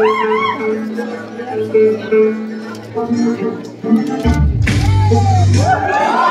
Thank you.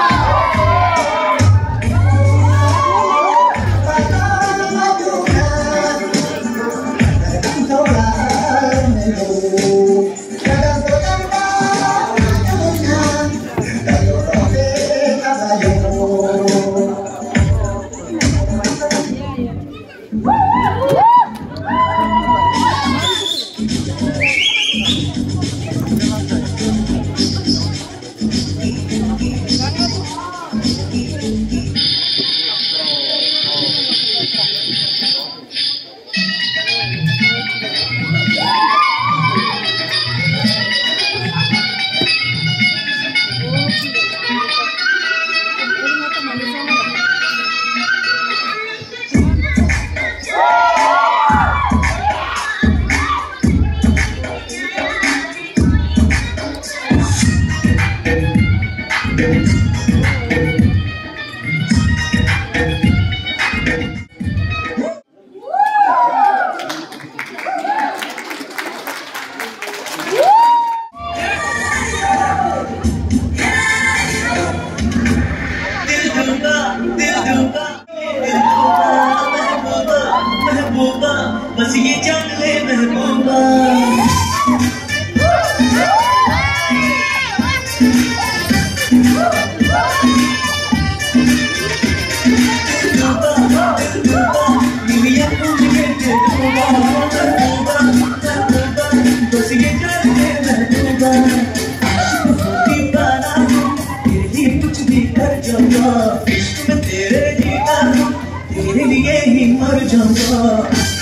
तेरे लिए ही मर जाऊँगा।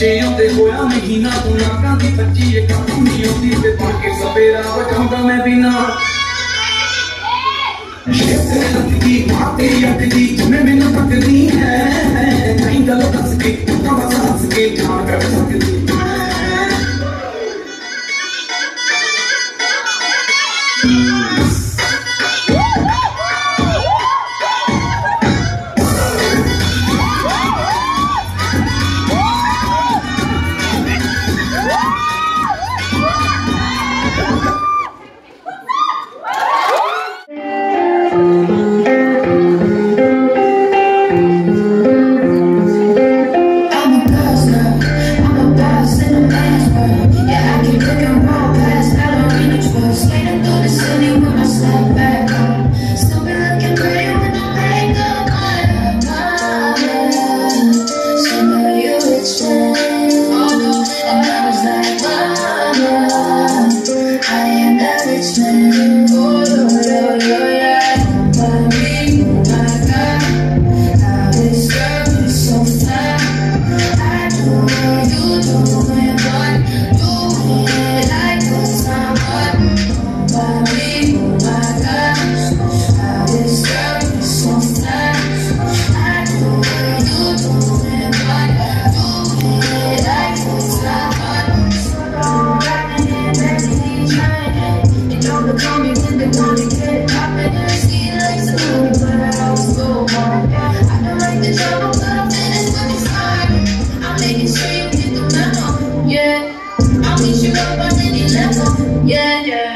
ਜੇ ਉੱਤੇ ਹੋਇਆ ਮਹੀਨਾ ਤੂੰ ਨਾਕਾਂ ਦੀ ਬੱਚੀ ਇਹ ਕਾਬੂ ਨਹੀਂ ਆਉਂਦੀ ਤੇ ਬਣ ਕੇ ਸਵੇਰਾ ਵਜਾਉਂਦਾ ਮੈਂ ਬਿਨਾ ਸ਼ੇਤੇ ਲੱਗਦੀ ਮਾਤੇ ਅੱਗਦੀ ਜਿਵੇਂ ਮੈਨੂੰ ਤੱਕਦੀ ਹੈ ਨਹੀਂ ਗੱਲ ਦੱਸ ਕੇ ਤੂੰ ਤਾਂ ਬਸ ਹੱਸ ਕੇ ਜਾਣ ਕਰ ਸਕਦੀ you up on any level. Yeah, yeah.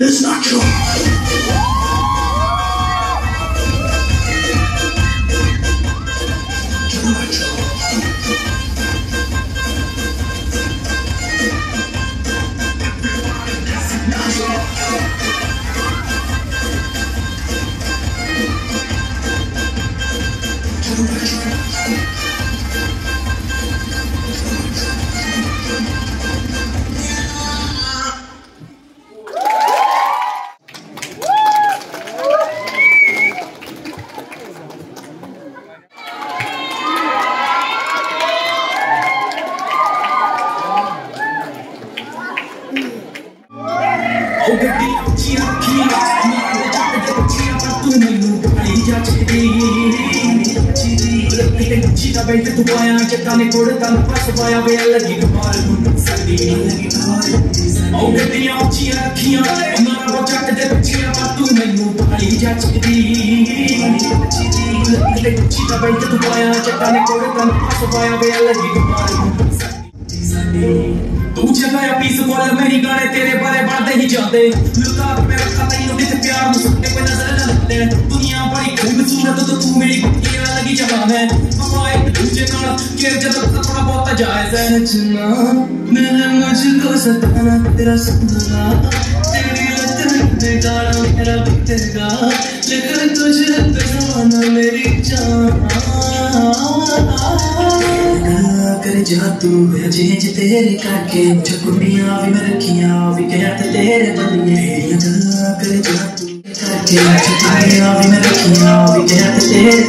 It's not true. ਤਨ ਪਸ ਪਾਇਆ ਵੇ ਲੱਗੀ ਕਮਾਲ ਨੂੰ ਸੱਦੀ ਲੱਗੀ ਕਮਾਲ ਉਹ ਗੱਡੀਆਂ ਉੱਚੀਆਂ ਰੱਖੀਆਂ ਮਾਰ ਜੱਟ ਦੇ ਬੱਚੀਆਂ ਪਰ ਤੂੰ ਮੈਨੂੰ ਬੜੀ ਜੱਚਦੀ ਕਿਤੇ ਉੱਚੀ ਦਾ ਬੈਠ ਤੂੰ ਆਇਆ ਜੱਟਾਂ ਨੇ ਕੋੜ ਤਨ ਪਸ ਪਾਇਆ ਵੇ ਲੱਗੀ ਕਮਾਲ ਨੂੰ ਸੱਦੀ ਤੂੰ ਜਗਾਇਆ ਪੀਸ ਕੋਲ ਮੇਰੀ ਗਾਣੇ ਤੇਰੇ ਬਾਰੇ ਬਣਦੇ ਹੀ ਜਾਂਦੇ ਲੁਕਾ ਕੇ ਮੇਰਾ ਖਾਤਾ ਹੀ ਉਹਦੇ ਤੇ ਪਿਆਰ ਨੂੰ ਸੁੱਤੇ ਕੋਈ ਨਜ਼ਰ ਨਾ ਲੱਗੇ ਦੁਨੀਆ ਬੜੀ ਖੂਬਸੂਰਤ ਤੇ ਤੂੰ ਮੇਰੀ ਕੁੱਤੀ ਨਾਲ ਲੱਗੀ ਜਵਾਨ ਹੈ ਆਪਾਂ ਇੱਕ ਦੂਜੇ ਨਾਲ ਕਿਰ ਜਦੋਂ ਤਾਂ ਥੋੜਾ ਬਹੁਤ ਜਾਇਜ਼ ਹੈ सजना मेरे मुझको सताना तेरा सपना तेरी लत पे गाना मेरा बितेगा लेकिन तुझे दीवाना मेरी जान ਕਰ ਜਾ ਤੂੰ ਵੇ ਜਿੰਜ ਤੇਰੇ ਕਰਕੇ ਮੁਝ ਕੁੜੀਆਂ ਵੀ ਮੈਂ ਰੱਖੀਆਂ ਵੀ ਕਹਿ ਤੇ ਤੇਰੇ ਬੰਦੀਆਂ Day after day, I'll remember till I'll be dead.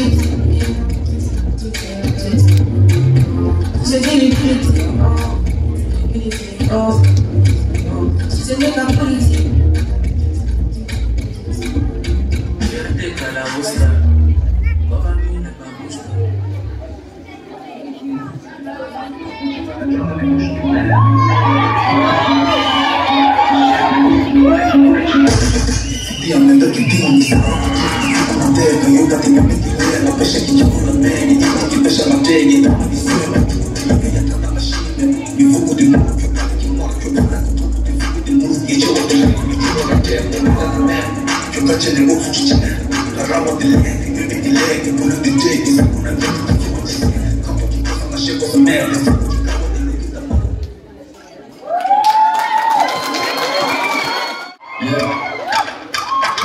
you.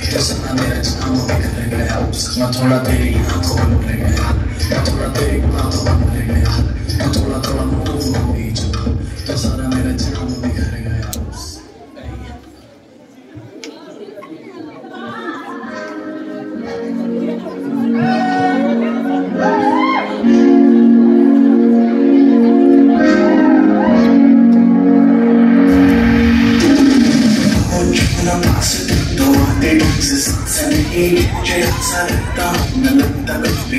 Guess in my minutes, I'm a big nigga. My tola diri, I'm a big nigga. My tola diri, I'm a big nigga. My tola tola, I'm a big nigga. Guess in my minutes, I'm a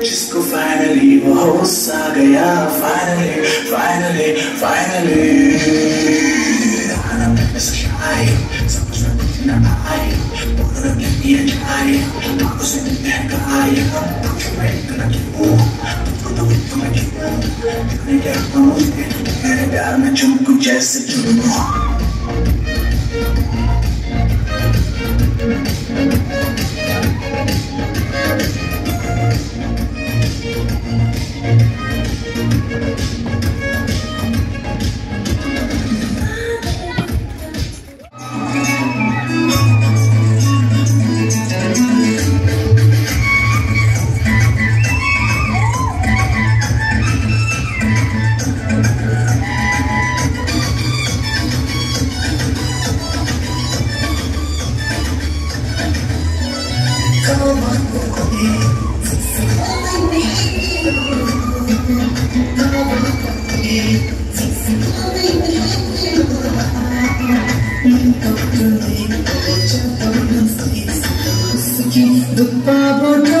जिसको finally वो होश आ गया finally finally finally आना मैं सच्चाई समझ में the power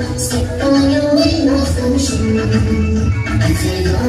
If you